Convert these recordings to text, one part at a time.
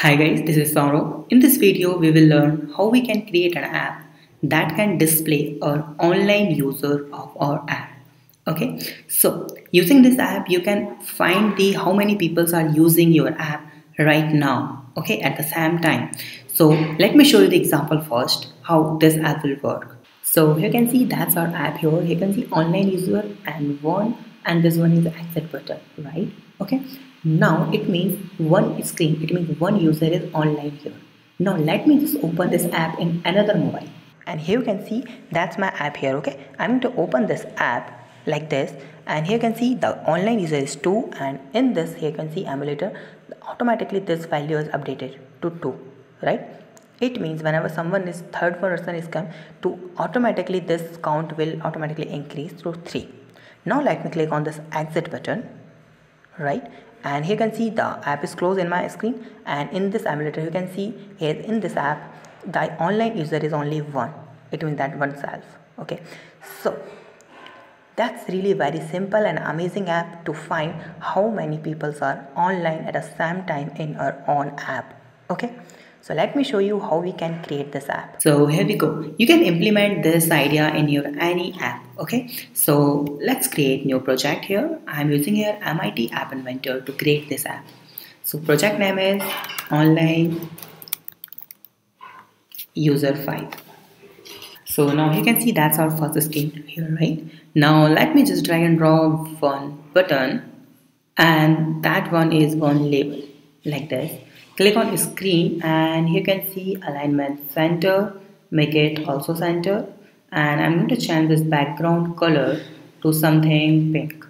Hi guys, this is Sourabh. In this video, we will learn how we can create an app that can display our online user of our app. Okay, so using this app, you can find the how many people are using your app right now. Okay, at the same time. So let me show you the example first how this app will work. So you can see that's our app here. You can see online user and one and this one is the exit button, right? Okay, now it means one screen, it means one user is online here. Now let me just open this app in another mobile. And here you can see that's my app here, okay? I'm going to open this app like this and here you can see the online user is 2 and in this here you can see emulator automatically this value is updated to 2 right it means whenever someone is third person is come to automatically this count will automatically increase to 3 now let me click on this exit button right? And here you can see the app is closed in my screen. And in this emulator you can see here in this app the online user is only one. It means that oneself okay? So that's really very simple and amazing app to find how many people are online at the same time in our own app okay so let me show you how we can create this app. So here we go. You can implement this idea in your any app. Okay. So let's create new project here. I'm using here MIT App Inventor to create this app. So project name is online user 5. So now you can see that's our first screen here, right? Now let me just drag and drop one button and that one is one label like this click on screen and you can see alignment center make it also center. And I'm going to change this background color to something pink.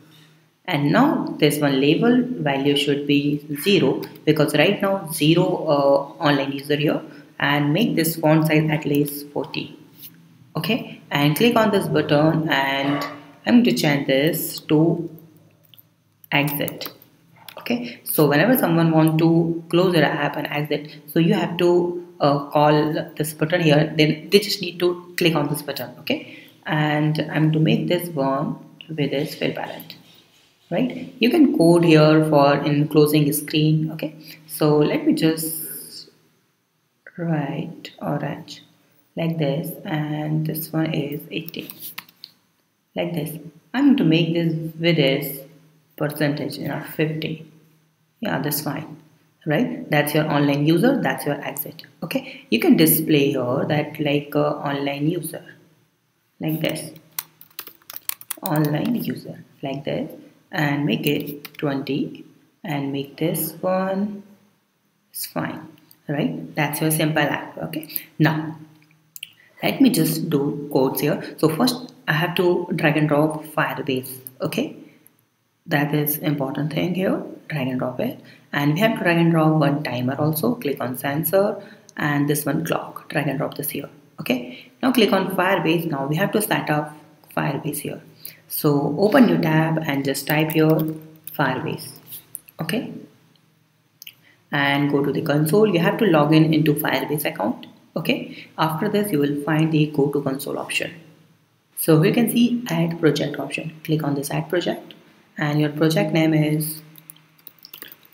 And now this one label value should be 0 because right now 0 uh, online user here. And make this font size at least 40 okay? And click on this button and I'm going to change this to exit okay? So whenever someone want to close their app and exit so you have to uh, call this button here. Then they just need to click on this button. Okay? And I'm to make this one with this fill parent. Right? You can code here for in closing screen. Okay? So let me just write orange like this. And this one is 18 like this. I'm going to make this with this percentage you know 50 yeah that's fine. Right? That's your online user that's your exit okay? You can display here that like uh, online user. Like this. Online user. Like this. And make it 20 and make this one. It's fine. Right? That's your simple app. Okay? Now let me just do codes here. So first I have to drag and drop Firebase. Okay that is important thing here. Drag and drop it. And we have to drag and drop one timer also. Click on sensor and this one clock. Drag and drop this here. Okay? Now click on firebase. Now we have to set up firebase here. So open new tab and just type your firebase. Okay? And go to the console. You have to log in into firebase account. Okay? After this you will find the go to console option. So you can see add project option. Click on this add project and your project name is?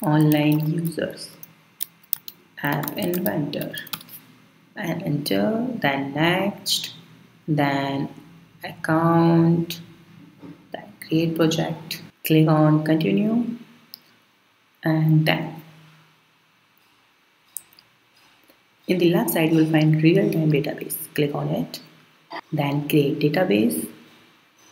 Online users. App inventor. And enter then next then account then create project. Click on continue and then in the left side you will find real-time database. Click on it. Then create database.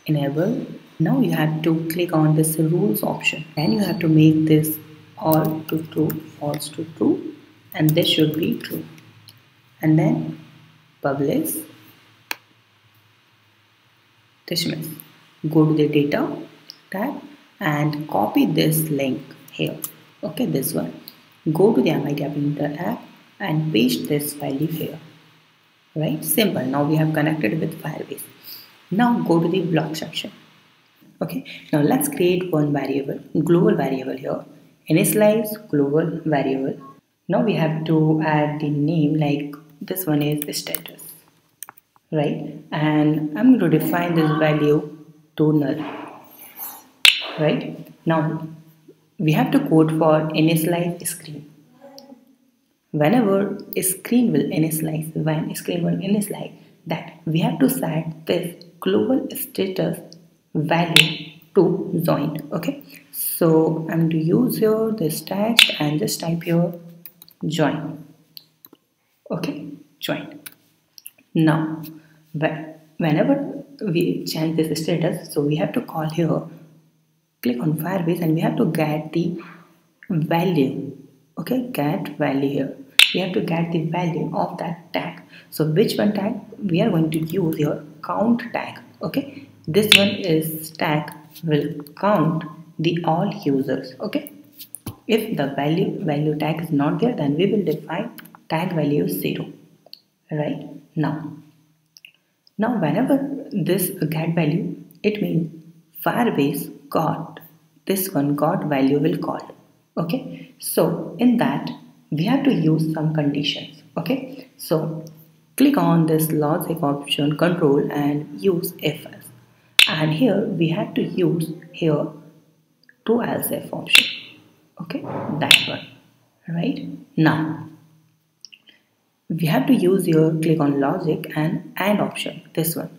Enable now you have to click on this rules option. And you have to make this all to true false to true and this should be true. And then publish. Dismiss. Go to the data tab and copy this link here. Okay this one. Go to the MIT Inventor app and paste this file here. Right? Simple. Now we have connected with Firebase. Now go to the block section okay. Now let's create one variable global variable here. Initialize global variable. Now we have to add the name like this one is status right? And I'm going to define this value to null right? Now we have to code for initialize screen. Whenever screen will initialize, when screen will initialize, that we have to set this global status value to join. Okay, so I'm to use here this text and just type here join. Okay, join. Now, whenever we change this status, so we have to call here, click on Firebase and we have to get the value. Okay, get value here we have to get the value of that tag so which one tag we are going to use your count tag okay this one is tag will count the all users okay? If the value value tag is not there then we will define tag value 0 right? Now now whenever this get value it means firebase got this one got value will call okay? So in that we have to use some conditions okay? So click on this logic option control and use if and here we have to use here to as if option okay? That one. Right? Now we have to use your click on logic and and option this one.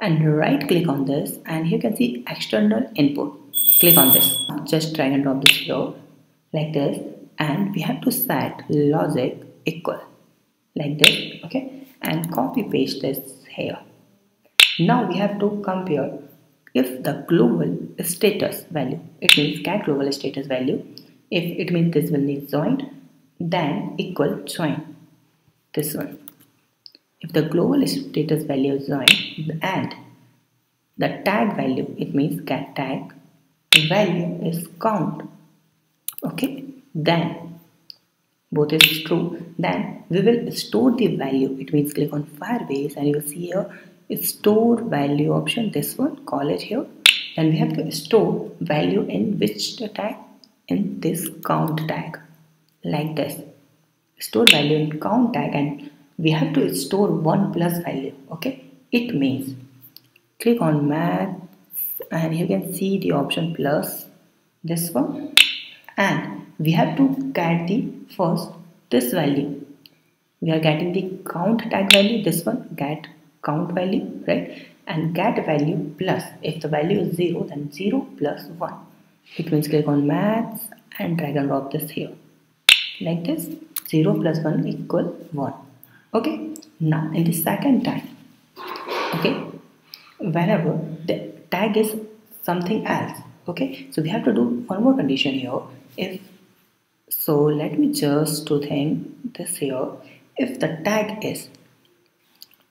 And right click on this and here you can see external input. Click on this. Just drag and drop this here like this. And we have to set logic equal like this. Okay? And copy paste this here. Now we have to compare if the global status value it means get global status value if it means this will need joined then equal join this one. If the global status value is joined and the tag value it means get tag value is count okay? Then both is true. Then we will store the value. It means click on firebase and you will see here it's store value option this one call it here. And we have to store value in which tag? In this count tag like this. Store value in count tag and we have to store one plus value okay? It means click on math and you can see the option plus this one. And we have to get the first this value. We are getting the count tag value this one get count value right? And get value plus. If the value is 0 then 0 plus 1 it means click on maths and drag and drop this here. Like this. 0 plus 1 equal 1 okay? Now in the second time okay? Whenever the tag is something else okay? So we have to do one more condition here. If so let me just to think this here. If the tag is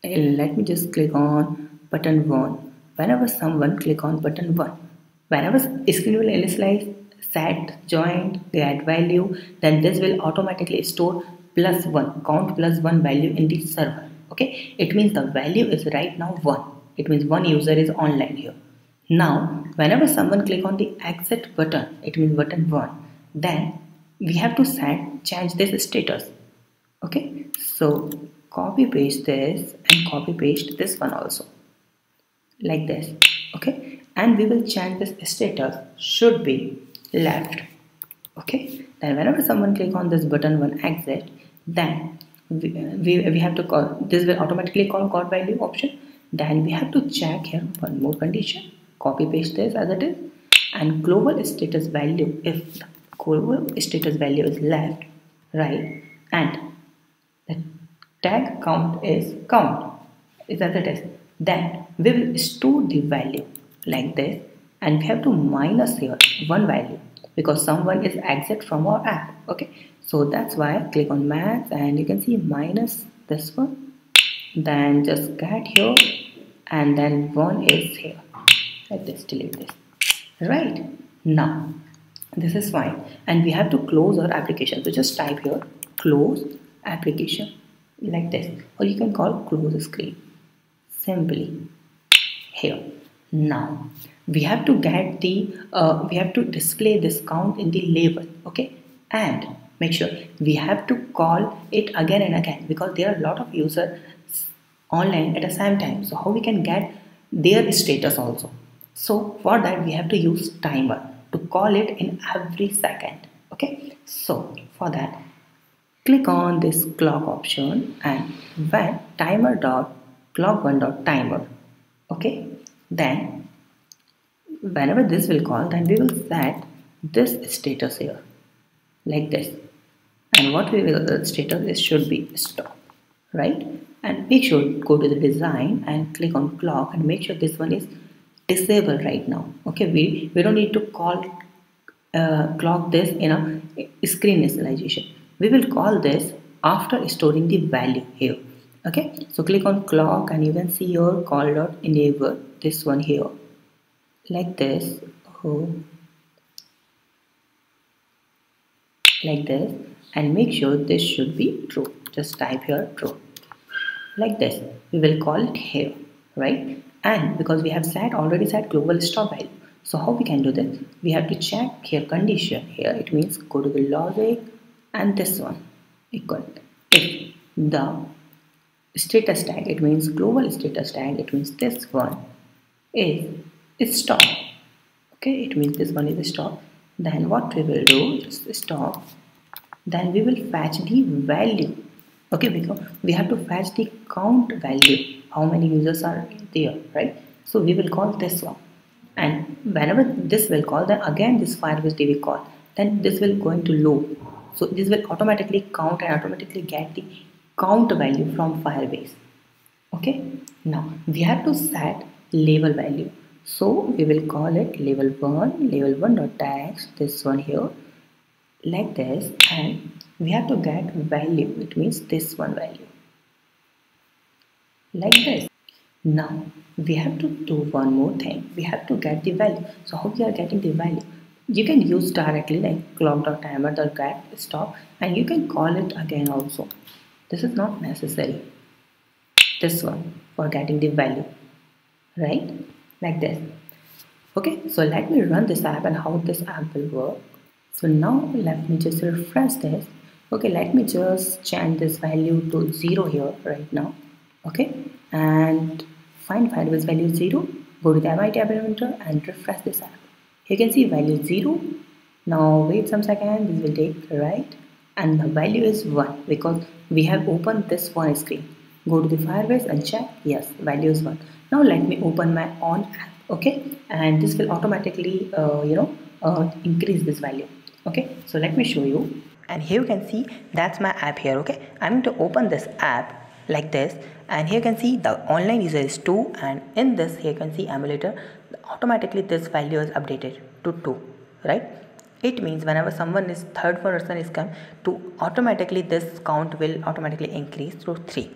eh, let me just click on button 1 whenever someone click on button 1 whenever screen will initialize set joined get value then this will automatically store plus 1 count plus 1 value in the server. Okay? It means the value is right now 1 it means one user is online here. Now whenever someone click on the exit button it means button 1 then we have to set change this status. Okay? So copy paste this and copy paste this one also. Like this okay? And we will change this status. Should be left okay? Then whenever someone click on this button one exit then we, uh, we, we have to call this will automatically call got value option. Then we have to check here one more condition. Copy paste this as it is. And global status value if global status value is left right and the tag count is count. Is as it is then we will store the value like this and we have to minus here one value because someone is exit from our app. Okay? So that's why click on math and you can see minus this one then just get here and then one is here. Let us delete this. Right? Now this is fine. And we have to close our application. So just type here close application like this. Or you can call close screen. Simply. Here. Now. We have to get the uh, we have to display this count in the label okay? And make sure we have to call it again and again because there are a lot of users online at the same time. So how we can get their status also? So for that we have to use timer to call it in every second okay? So for that click on this clock option and when timer dot clock one dot timer okay? Then whenever this will call then we will set this status here like this. And what we will the status is should be stop right? And make sure go to the design and click on clock and make sure this one is disabled right now okay? We we don't need to call uh, clock this in a screen initialization we will call this after storing the value here. Okay? So click on clock and you can see your call dot enable this one here. Like this. Oh. Like this. And make sure this should be true. Just type here true. Like this. We will call it here right? And because we have set already set global stop value. So how we can do this? We have to check here condition. Here it means go to the logic and this one equal. If the status tag it means global status tag it means this one is, is stop. Okay it means this one is stop. Then what we will do just stop. Then we will fetch the value. Okay because we have to fetch the count value. How many users are there right? So we will call this one. And whenever this will call then again this firebase db call then this will going to loop so this will automatically count and automatically get the count value from firebase okay? Now we have to set label value. So we will call it label 1 label 1 dot text this one here like this and we have to get value it means this one value. Like this. Now we have to do one more thing. We have to get the value. So how we are getting the value you can use directly like clock.timer.get stop and you can call it again also. This is not necessary. This one for getting the value. Right? Like this. Okay so let me run this app and how this app will work. So now let me just refresh this. Okay let me just change this value to 0 here right now. Okay and find firebase value 0 go to the MIT App Inventor and refresh this app you can see value 0 now wait some second. This will take right. And the value is 1 because we have opened this one screen. Go to the firebase and check. Yes value is 1 now let me open my own app okay? And this will automatically uh, you know uh, increase this value okay? So let me show you. And here you can see that's my app here okay? I'm going to open this app like this. And here you can see the online user is 2 and in this here you can see emulator automatically this value is updated to 2 right? It means whenever someone is third person is come to automatically this count will automatically increase to 3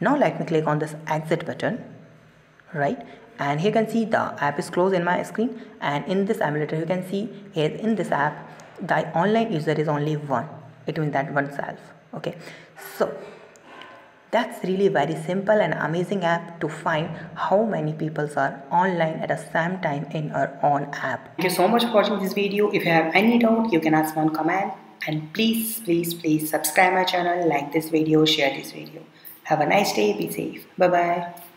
now let me click on this exit button right? And here you can see the app is closed in my screen. And in this emulator you can see here in this app the online user is only one. It means that oneself okay? So that's really very simple and amazing app to find how many people are online at the same time in our own app. Thank you so much for watching this video. If you have any doubt, you can ask one comment and please, please, please subscribe my channel, like this video, share this video. Have a nice day, be safe. Bye-bye.